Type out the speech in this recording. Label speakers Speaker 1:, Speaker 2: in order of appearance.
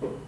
Speaker 1: Cool.